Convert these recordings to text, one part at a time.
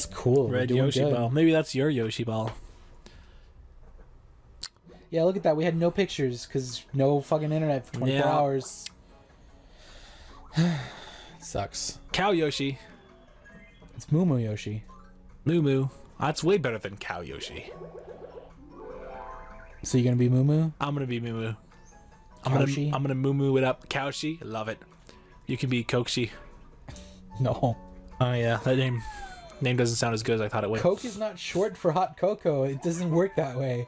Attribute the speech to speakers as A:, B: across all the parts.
A: It's cool.
B: Red Yoshi
A: good.
B: ball. Maybe that's your Yoshi ball.
A: Yeah, look at that. We had no pictures because no fucking internet for 24
B: Yeah.
A: hours. Sucks.
B: Cow Yoshi.
A: It's Moo Moo Yoshi.
B: Moo Moo. That's way better than Cow Yoshi.
A: So you're gonna be Moo Moo?
B: I'm gonna be Moo Moo. I'm gonna? I'm gonna Moo Moo it up. Cowshy. Love it. You can be Kokshi.
A: No.
B: Oh yeah, that name name doesn't sound as good as I thought it would.
A: Coke is not short for hot cocoa. It doesn't work that way.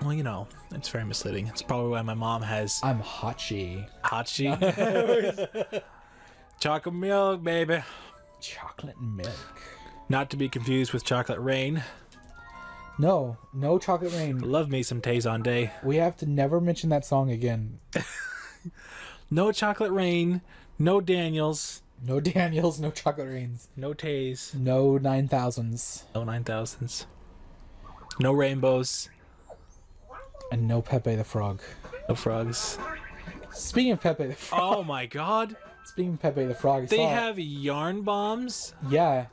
B: Well, you know, it's very misleading. It's probably why my mom has
A: I'm Hachi.
B: Hachi. Chocolate milk, baby.
A: Chocolate milk.
B: Not to be confused with chocolate rain.
A: No, no chocolate rain.
B: Love me some Tay Zonday.
A: We have to never mention that song again.
B: No chocolate rain. No Daniels.
A: No Daniels, no chocolate rains.
B: No Tays.
A: No 9000s.
B: No 9000s. No rainbows.
A: And no Pepe the Frog.
B: No frogs.
A: Speaking of Pepe the Frog,
B: Oh my god.
A: speaking of Pepe the Frog,
B: They have yarn bombs?
A: yeah.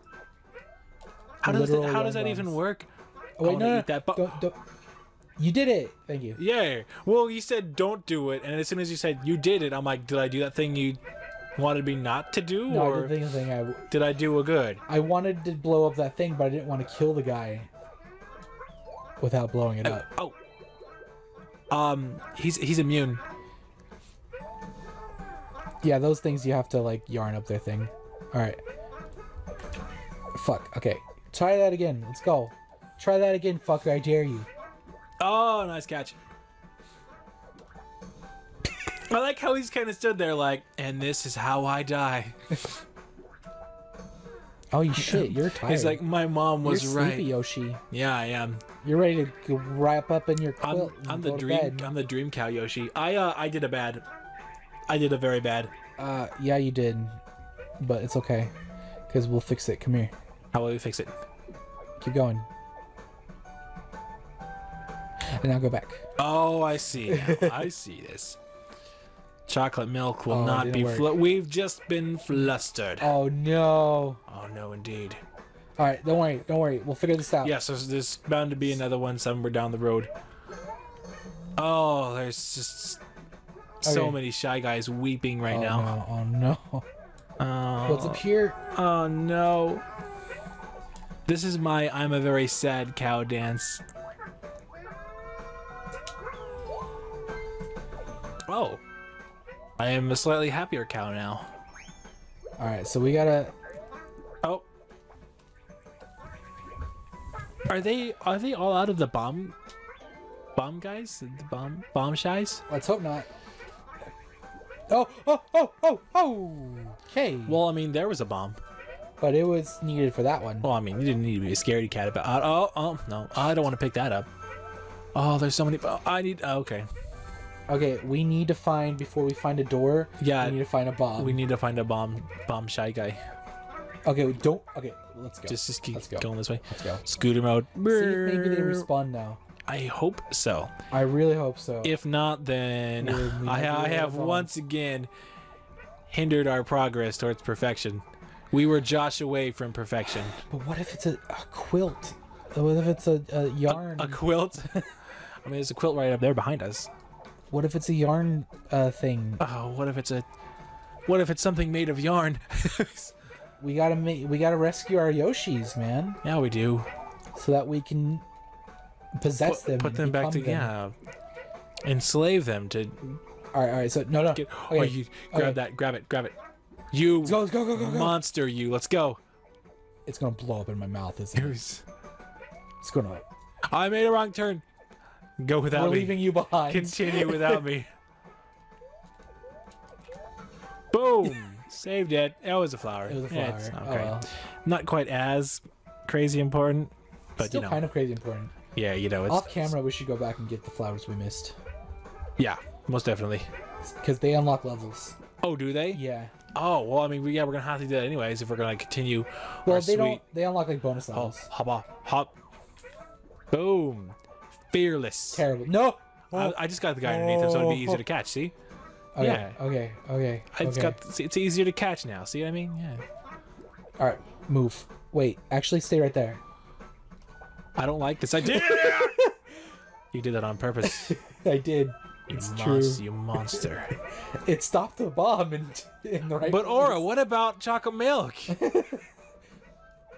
B: How does that, how does that even work?
A: Oh, wait, no, no,
B: that bu-
A: don't, don't. You did it. Thank you.
B: Yeah. Well, you said don't do it, and as soon as you said you did it, I'm like, did I do that thing you wanted me not to do,
A: No, I
B: or
A: did the thing. I,
B: did I do a good?
A: I wanted to blow up that thing, but I didn't want to kill the guy without blowing it up.
B: Oh. Um, he's he's immune.
A: Yeah, those things you have to like yarn up their thing. All right. Fuck. Okay. Try that again. Let's go. Try that again, fucker. I dare you.
B: Oh, nice catch. I like how he's kind of stood there like, and this is how I die.
A: Oh, you shit. You're tired.
B: He's like, my mom
A: You're
B: was right.
A: sleepy, Yoshi.
B: Yeah, I am.
A: You're ready to wrap up in your
B: I'm,
A: quilt.
B: I'm
A: and
B: the dream. I'm the dream cow Yoshi. I uh I did a bad. I did a very bad.
A: Uh, yeah, you did, but it's okay, cause we'll fix it. Come here.
B: How will we fix it?
A: Keep going. And now go back.
B: Oh, I see. I see this. Chocolate milk will
A: Oh,
B: not be. We've just been flustered.
A: Oh no.
B: Oh no, indeed.
A: All right, don't worry, don't worry. We'll figure this out.
B: Yeah, so there's bound to be another one somewhere down the road. Oh, there's just so
A: Okay.
B: many shy guys weeping right
A: oh,
B: now.
A: No, oh no.
B: Oh,
A: What's up here?
B: oh no. This is my I'm a very sad cow dance. Oh. I am a slightly happier cow now.
A: All right, so we gotta.
B: Oh. Are they are they all out of the bomb bomb guys? The bomb bomb shies?
A: Let's hope not. Oh, oh, oh, oh, oh. Okay.
B: Well, I mean, there was a bomb.
A: but it was needed for that one.
B: Well, I mean, you didn't need to be a scaredy cat about. Oh, oh, no, I don't want to pick that up. Oh, there's so many. Oh, I need. Oh, okay,
A: Okay, we need to find before we find a door.
B: Yeah,
A: we need to find a bomb.
B: we need to find a bomb bomb shy guy.
A: Okay, we don't. Okay, let's go.
B: Just just keep
A: Let's go.
B: going this way.
A: let's go.
B: Scooter mode.
A: See if maybe they respawn now.
B: I hope so.
A: I really hope so.
B: If not, then
A: We're- we might be
B: I, I have once again hindered our progress towards perfection. We were Josh away from perfection.
A: but what if it's a, a quilt? What if it's a, a yarn?
B: A quilt. I mean, there's a quilt right up there behind us.
A: What if it's a yarn uh, thing?
B: Oh, what if it's a, what if it's something made of yarn?
A: We gotta make. We gotta rescue our Yoshis, man,
B: yeah, we do.
A: so that we can possess
B: Put,
A: them.
B: put them back
A: become
B: together. Yeah. Enslave them to
A: All right, all right. So no, no.
B: get.
A: Okay,
B: Oh, you grab
A: okay.
B: that. Grab it. Grab it. You
A: Let's go, let's go, go, go, go.
B: monster! You. Let's go.
A: It's gonna blow up in my mouth, isn't it? It's gonna.
B: I made a wrong turn. Go without
A: We're
B: me.
A: leaving you behind.
B: Continue without me. Boom! Saved it. That was a flower.
A: It was a
B: Yeah,
A: flower.
B: it's
A: Oh, well.
B: Not quite as crazy important, but
A: Still
B: you know.
A: kind of crazy important.
B: yeah, you know, it's
A: Off camera, we should go back and get the flowers we missed
B: Yeah, most definitely.
A: because they unlock levels.
B: Oh, do they?
A: Yeah.
B: Oh, well, I mean, we, yeah, we're gonna have to do that anyways if we're gonna continue.
A: Well, they
B: sweet...
A: don't. They unlock like bonus
B: Oh,
A: levels.
B: hop off, hop. Boom. Fearless.
A: Terrible. No.
B: I, I just got the guy underneath him, so it'd be easier to catch. See,
A: Okay,
B: yeah.
A: Okay. Okay.
B: it's
A: okay.
B: got. It's easier to catch now. See what I mean? Yeah.
A: All right. Move. Wait, actually, stay right there.
B: I don't like this idea. you did that on purpose.
A: I did.
B: You,
A: It's
B: monster,
A: true.
B: you monster.
A: It stopped the bomb in, in the right.
B: But
A: place.
B: Oro, what about chocolate milk?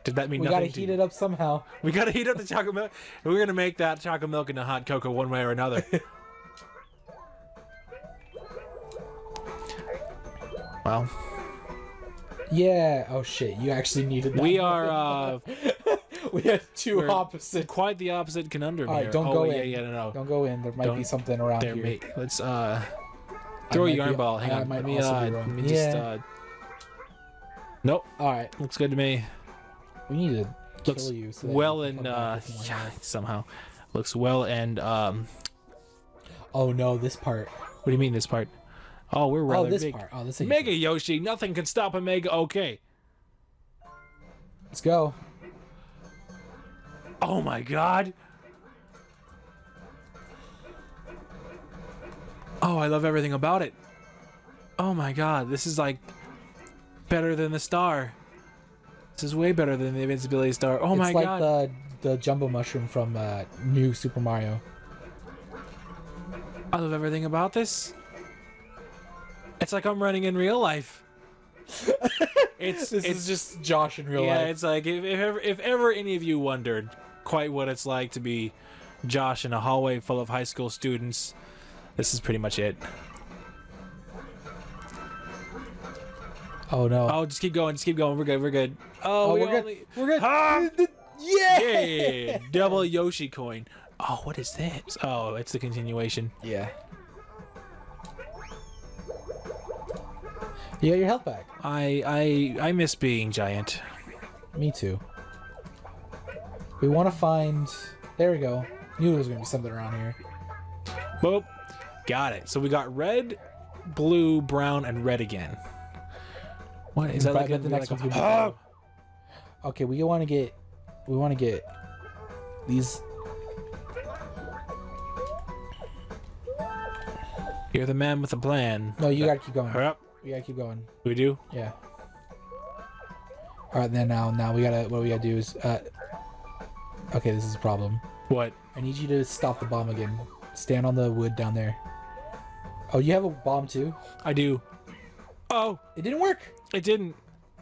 B: Did that mean
A: we
B: nothing We
A: gotta
B: to
A: heat
B: you?
A: it up somehow.
B: We gotta heat up the chocolate milk. We're gonna make that chocolate milk into hot cocoa one way or another. well,
A: Yeah. Oh shit! You actually needed that.
B: we are uh,
A: we had 2
B: we're-
A: opposite.
B: quite the opposite conundrum
A: All right,
B: here.
A: don't
B: oh,
A: go
B: yeah,
A: in.
B: yeah, no, no.
A: Don't go in. There might be
B: Don't-
A: something around
B: There,
A: here.
B: mate. Let's uh, throw a
A: might
B: yarn
A: be-
B: ball. Hang
A: I
B: on.
A: might
B: Let me,
A: also
B: uh,
A: be
B: let
A: wrong.
B: me just.
A: Yeah.
B: Uh, nope.
A: All right.
B: Looks good to me.
A: We need to
B: Looks
A: kill you. So
B: well and uh, yeah, somehow looks well and um.
A: Oh no! This part.
B: What do you mean this part? Oh, we're rather
A: oh, this
B: big.
A: part. Oh, this.
B: Mega. Yoshi, nothing can stop a Mega. Okay.
A: Let's go.
B: Oh my God. Oh, I love everything about it. Oh my God, this is like better than the star. This is way better than the invincibility star. Oh my
A: it's like
B: God.
A: the the jumbo mushroom from uh, New Super Mario.
B: I love everything about this. It's like I'm running in real life. it's
A: This
B: it's
A: is just Josh in real
B: yeah,
A: life.
B: Yeah, it's like if, if ever if ever any of you wondered quite what it's like to be Josh in a hallway full of high school students, this is pretty much it.
A: Oh no!
B: Oh, just keep going, just keep going. We're good, we're good. Oh,
A: Oh,
B: we
A: we're
B: only...
A: good. We're good.
B: Ah!
A: Yeah.
B: Yeah, double Yoshi coin. Oh, what is this? Oh, it's the continuation.
A: Yeah. You got your health back.
B: I I I miss being giant.
A: Me too. We want to find. There we go. Knew there was gonna be something around here.
B: Boop. Got it. So we got red, blue, brown, and red again. What is that like?
A: I
B: a-
A: bet the next
B: like
A: one's
B: a-
A: gonna be. Okay, we want to get. We want to get these.
B: You're the man with a plan.
A: No, you gotta keep going.
B: Hurry up.
A: We gotta keep going.
B: We do.
A: Yeah. All right, then now, now we gotta. What we gotta do is. Uh, okay, this is a problem.
B: What?
A: I need you to stop the bomb again. Stand on the wood down there. Oh, you have a bomb too?
B: I do. Oh,
A: It didn't work.
B: it didn't.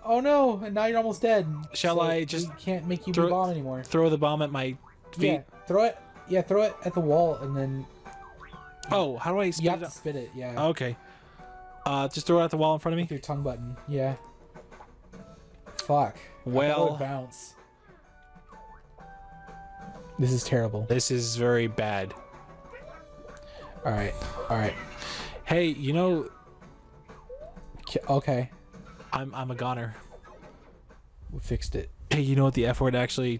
A: Oh no! And now you're almost dead.
B: Shall
A: So
B: I just
A: can't make you
B: throw
A: bomb anymore?
B: Throw the bomb at my feet.
A: Yeah, throw it. Yeah, throw it at the wall, and then
B: Oh, how do I spit
A: you
B: it
A: have to spit it. Yeah,
B: Okay. Uh, just throw it at the wall in front of
A: with
B: me.
A: your tongue button. Yeah. Fuck. It
B: Well-
A: bounce. This is terrible.
B: This is very bad.
A: All right. All right.
B: Hey, you know,
A: Okay.
B: I'm I'm a goner.
A: We fixed it.
B: Hey, you know what the F word actually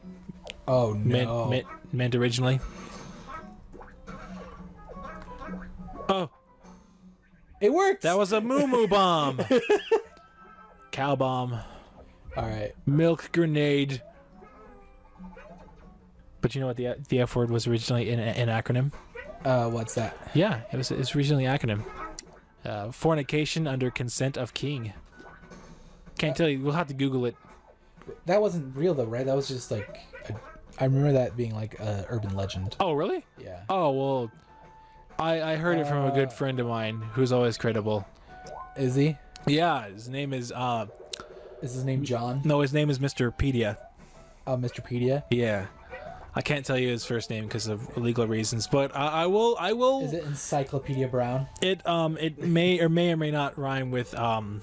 A: Oh
B: meant
A: no.
B: meant, meant originally? Oh,
A: It worked.
B: that was a moo moo bomb. Cow bomb.
A: All right.
B: Milk grenade. But you know what the the F word was originally in an acronym?
A: Uh, what's that?
B: Yeah, it was it's originally an acronym. Uh, fornication under consent of king. Can't tell you. We'll have to Google it.
A: That wasn't real though, right? That was just like. A, I remember that being like a urban legend.
B: Oh, really?
A: Yeah.
B: Oh well. I I heard it from a good
A: Uh,
B: friend of mine who's always credible.
A: Is he?
B: Yeah, his name is uh
A: Is his name John?
B: no, his name is Mr. Pedia.
A: Uh, Mr. Pedia.
B: Yeah. I can't tell you his first name because of legal reasons, but I, I will. I will.
A: Is it Encyclopedia Brown?
B: It um it may or may or may not rhyme with um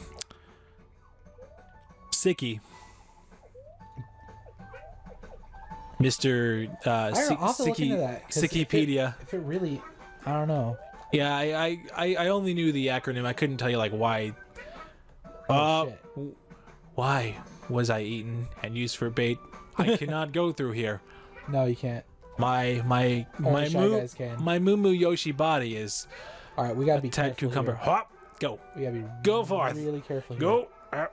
B: Sicky. Mr. Uh,
A: I don't know.
B: Sick-
A: I'll have to look
B: Sicky-.
A: 'cause if it- If it really, I don't know.
B: Yeah, I, I, I, only knew the acronym. I couldn't tell you like why.
A: Oh,
B: uh, why was I eaten and used for bait? I cannot go through here.
A: No, you can't.
B: My my
A: Only
B: my moo my moo moo Yoshi body is
A: All right, we gotta be careful
B: cucumber.
A: here.
B: Hop, go.
A: We gotta be
B: Go forth.
A: Really careful.
B: Go. Uh,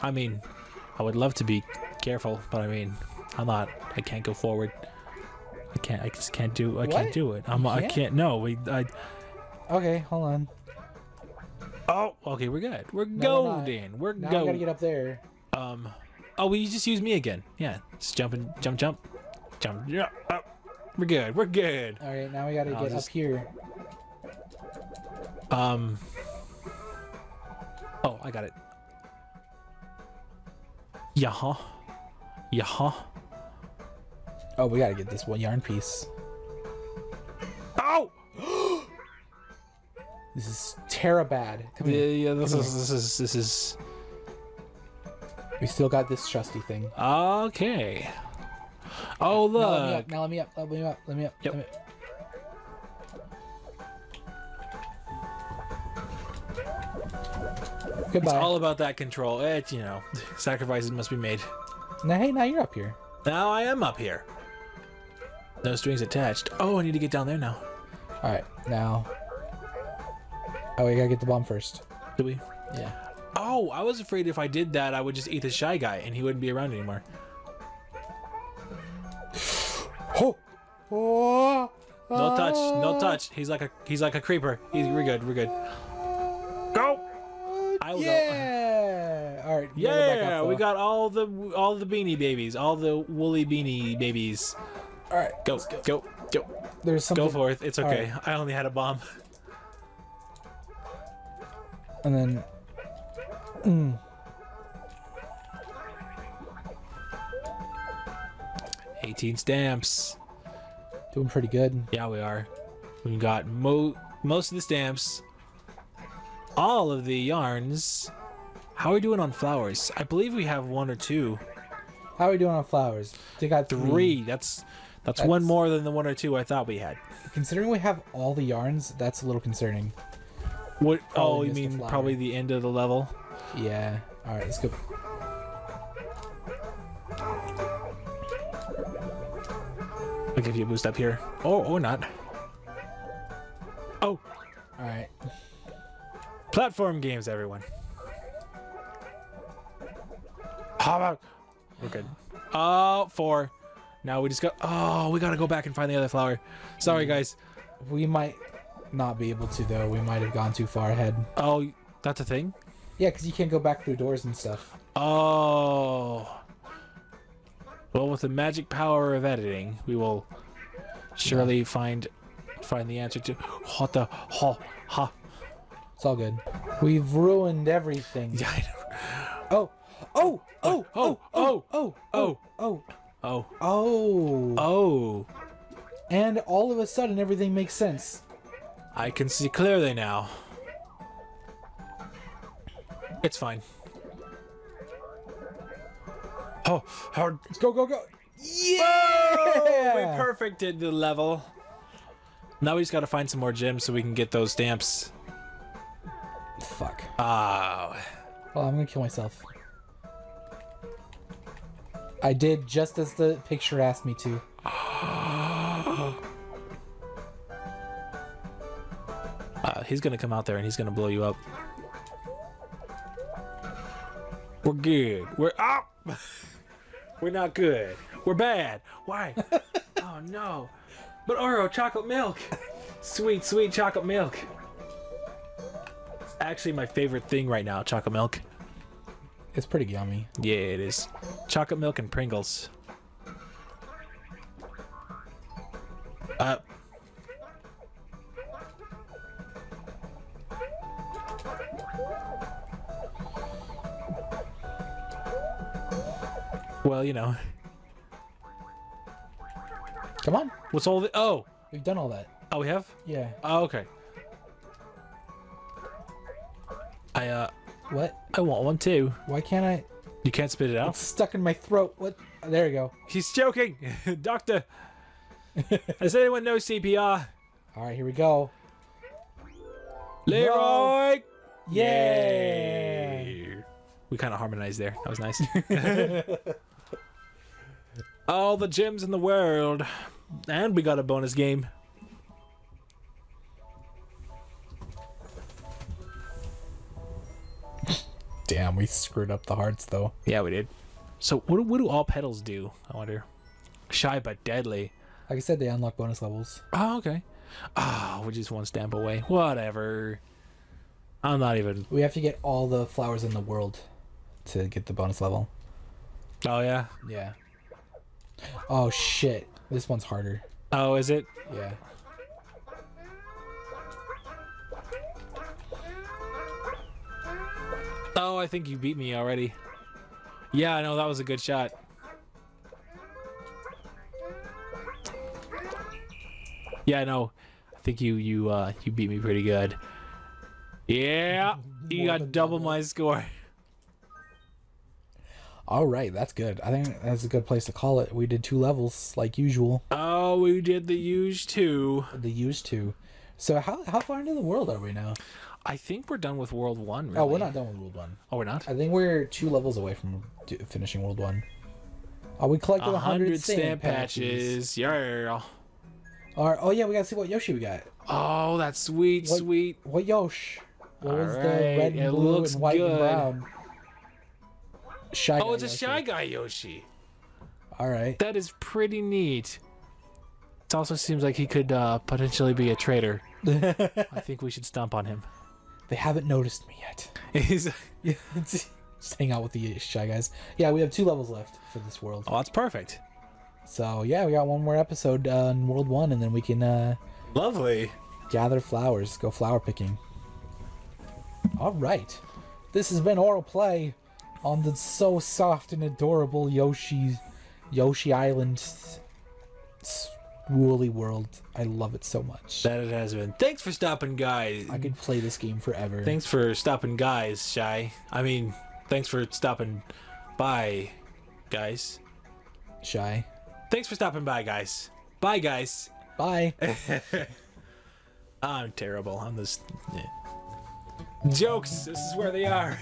B: I mean, I would love to be careful, but I mean, I'm not. I can't go forward. I can't. I just can't do. I can't do it. I'm. I
A: can't?
B: can't. No. We. I.
A: Okay, hold on.
B: Oh. Okay. We're good. We're
A: No, we're
B: golden. We're
A: Now we gotta get up there.
B: Um. Oh, well, you just use me again. Yeah, just jump and jump, jump, jump. Yeah, up. We're good. We're good.
A: All right, now we gotta
B: I'll
A: get
B: just-
A: up here.
B: Um. Oh, I got it. Yeah. huh. Yeah. huh.
A: Oh, we gotta get this one yarn piece.
B: Oh.
A: This is terrible bad. Come
B: Yeah,
A: here.
B: yeah. This
A: Come
B: is this is this is
A: We still got this trusty thing.
B: okay. Oh look.
A: Now let me up. Now let me up. Let me up. Let me up.
B: Yep.
A: Let me...
B: It's
A: Goodbye.
B: all about that control. It, you know, sacrifices must be made.
A: Now, hey, now you're up here.
B: Now I am up here. No strings attached. Oh, I need to get down there now.
A: All right, now. Oh, we gotta get the bomb first.
B: Do we?
A: Yeah.
B: Oh, I was afraid if I did that, I would just eat the shy guy and he wouldn't be around anymore.
A: Oh. Oh.
B: No touch, no touch. He's like a he's like a creeper. He's we're good, we're good. Go! I will go.
A: yeah. All right. we gotta go back
B: Yeah,
A: up,
B: we got all the all the beanie babies, all the woolly beanie babies.
A: All right.
B: Go, go, go,
A: There's something.
B: go forth. It's okay. I only had a bomb.
A: And then. Mm.
B: 18 stamps.
A: Doing pretty good.
B: Yeah, we are. We got mo most of the stamps, all of the yarns. How are we doing on flowers? I believe we have one or two.
A: How are we doing on flowers? They got three.
B: Three. That's that's, one more than the one or two I thought we had.
A: Considering we have all the yarns, that's a little concerning.
B: What?
A: Probably
B: oh, you mean probably the end of the level?
A: Yeah. All right, let's go.
B: I'll give you a boost up here. Oh, or not. Oh,
A: All right.
B: platform games, everyone. How about? We're good. Oh, four. Now we just got. Oh, we gotta go back and find the other flower. Sorry, mm. guys.
A: We might not be able to though. We might have gone too far ahead.
B: Oh, that's a thing.
A: Yeah, because you can't go back through doors and stuff.
B: Oh. Well, with the magic power of editing, we will surely find find the answer to what the ha ha.
A: It's all good. We've ruined everything.
B: Yeah, I know.
A: Oh, oh oh,
B: oh,
A: oh,
B: Oh,
A: oh,
B: oh,
A: oh,
B: oh,
A: oh,
B: oh, oh. oh.
A: And all of a sudden, everything makes sense.
B: I can see clearly now. It's fine. Oh, hard.
A: Let's go, go, go. Yeah!
B: We perfected the level. Now we just gotta find some more gems so we can get those stamps.
A: Fuck.
B: Ah,
A: Well, I'm gonna kill myself. I did just as the picture asked me to.
B: uh, he's gonna come out there and he's gonna blow you up. We're good. We're up. We're not good. We're bad. Why? oh no. But Oro, chocolate milk. Sweet, sweet chocolate milk. It's actually my favorite thing right now, chocolate milk.
A: It's pretty yummy.
B: Yeah, it is. Chocolate milk and Pringles. Uh. Well, you know,
A: Come on.
B: what's all the? Oh,
A: We've done all that.
B: oh, we have.
A: Yeah.
B: Oh, okay. I uh,
A: What?
B: I want one too.
A: Why can't I?
B: You can't spit it out.
A: It's stuck in my throat. What? There you go.
B: He's joking, Doctor. Does anyone know CPR?
A: All right, here we go.
B: Leroy.
A: Yay!
B: We kind of harmonized there. That was nice. All the gems in the world. And we got a bonus game.
A: Damn, we screwed up the hearts though.
B: Yeah, we did. So what do, what do all petals do? I wonder. Shy but deadly.
A: Like I said, they unlock bonus levels.
B: Oh, okay. Ah, we're just one stamp away. Whatever. I'm not even.
A: We have to get all the flowers in the world to get the bonus level.
B: Oh yeah.
A: Yeah. Oh shit. This one's harder.
B: Oh, is it?
A: Yeah.
B: Oh, I think you beat me already. Yeah, I know that was a good shot. Yeah, I know. I think you you uh you beat me pretty good. Yeah, you got double
A: double.
B: my score.
A: All right, that's good. I think that's a good place to call it. We did two levels like usual.
B: Oh, we did the use two.
A: The used two. So how how far into the world are we now?
B: I think we're done with World One. Really.
A: Oh, we're not done with World One.
B: Oh, we're not.
A: I think we're two levels away from finishing World One. Oh, we collected hundred stamp, patches.
B: patches. Yeah.
A: All right. Oh yeah, we gotta see what Yoshi we got.
B: Oh, that's sweet,
A: What-
B: sweet.
A: What Yosh? What was the
B: Alright,
A: red and
B: it
A: blue
B: looks
A: and white and
B: good.
A: brown? Shy.
B: Oh, it's a shy guy Yoshi.
A: All right.
B: That is pretty neat. It also seems like he could uh, potentially be a traitor. I think we should stomp on him.
A: they haven't noticed me yet.
B: He's
A: just hang out with the shy guys. Yeah, we have two levels left for this world.
B: oh, that's perfect.
A: So yeah, we got one more episode uh, in World One, and then we can uh,
B: Lovely.
A: gather flowers, go flower picking. All right, this has been OroPlay on the so soft and adorable Yoshi, Yoshi Island, woolly world. I love it so much.
B: That it has been. Thanks for stopping, guys.
A: I could play this game forever.
B: Thanks for stopping, guys. Shy. I mean, thanks for stopping by, guys.
A: Shy.
B: Thanks for stopping by, guys. Bye, guys.
A: Bye.
B: I'm terrible. I'm this. yeah. Jokes. This is where they are.